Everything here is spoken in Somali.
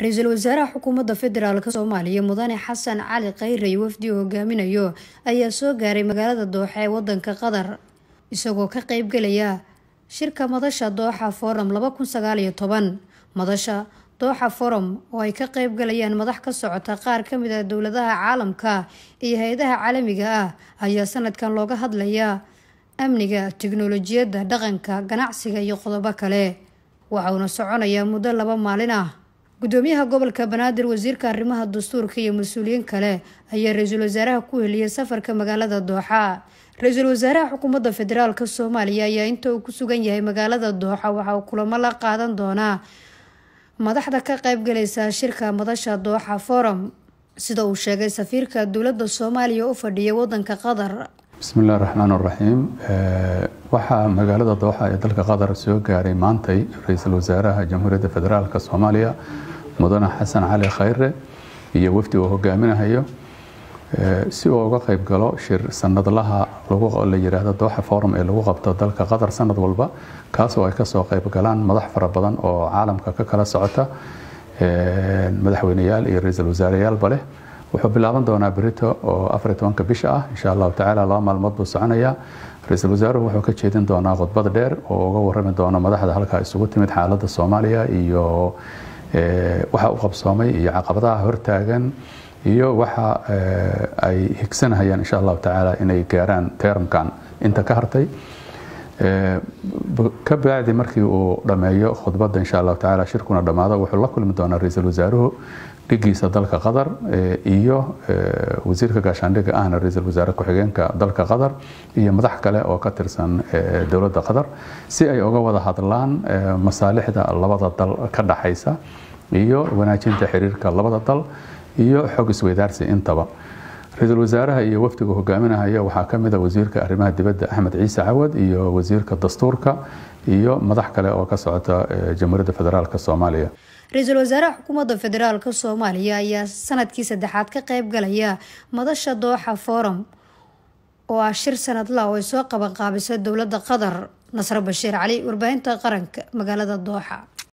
ra'iisul wasaaraha xukuumadda federaalk soomaaliya mudane xasan cali khayre iyo wafdi uu hogaaminayo ayaa soo gaaray magaalada dooxa ee wadanka qatar isagoo ka qeybgelaya shirka madasha dooxa forum madasha dooxa forum oo ay ka qeybgalayaan madax ka socota qaar ka mid ah dowladaha caalamka iyo hay'adaha caalamiga ah ayaa sanadkan looga hadlayaa amniga tiknolojiyadda dhaqanka ganacsiga iyo qodobo kale waxauna soconayaa muddo laba maalin ah gudoomiyaha gobolka banaadir wasiirka arrimaha dastuurka iyo mas'uuliyiin kale ayaa ra'iisul wasaaraha ku heliyay safarka magaalada dooxa. Ra'iisul wasaaraha xukuumadda federaalk soomaaliya ayaa inta uu ku sugan yahay magaalada dooxa waxa uu kulamo la qaadan doonaa madaxda ka qeybgalaysa shirka madasha dooxa forum. Sida uu sheegay safiirka dowladda soomaaliya u fadhiya wadanka qatar. Bismillahi raxmaan raxiim waxaa magaalada dooxa ee dalka qatar soo gaaray maantay ra'iisul wasaaraha jamhuuriyadda federaalk soomaaliya mudane xasan cali khayre iyo wafdi uu hogaaminahayo si uu uga qeyb galo shir sanadlaha la yiraahdo dooxa forum ee lagu qabto dalka qatar sanad walba kaas oo ay ka soo qeyb galaan madax fara badan oo caalamka ka kala socota madaxweyneyaal iyo ra'iisul wasaareyaalba leh. Wuxuu bilaaban doonaa berito oo afariy tobanka bisha ah insha allahu tacaala laba maalmood buu soconayaa ra'iisul wasaaruhu wuxuu ka jeedin doonaa khudbad dheer oo uga warami doono madaxda halkaa isugu timid xaaladda soomaaliya iyo waxa u qabsoomay iyo caqabadaha hortaagan iyo waxa ay higsanahayaan insha allahu tacaala inay gaaraan teramkan inta ka hartay ka bacdi markii uu dhammeeyo khudbadda insha allahu tacaala shirkuna dhammaado wuxuu la kulmi doonaa ra'iisul wasaaruhu dhigiisa dalka qatar iyo wasiirka gaashaandhigga ahna ra'iisul wasaare ku-xigeenka dalka qatar iyo madax kale oo ka tirsan dowladda qatar si ay uga wada hadlaan masaalixda labada dal ka dhaxaysa iyo wanaajinta xiriirka labada dal iyo xog isweydaarsi intaba ra'iisul wasaaraha iyo wafdiga hogaaminahaya waxaa ka mid a wasiirka arrimaha dibadda axmed ciise cawad iyo wasiirka dastuurka iyo madax kale oo ka socota jamhuuriyadda federaalk soomaaliya. Ra'iisul wasaaraha xukuumadda federaalk soomaaliya ayaa sannadkii saddexaad ka qeyb galaya madasha dooxa forum oo ah shir sanadla oo ay soo qabanqaabisa dowladda qatar nasre bashiir cali warbaahinta qaranka magaalada dooxa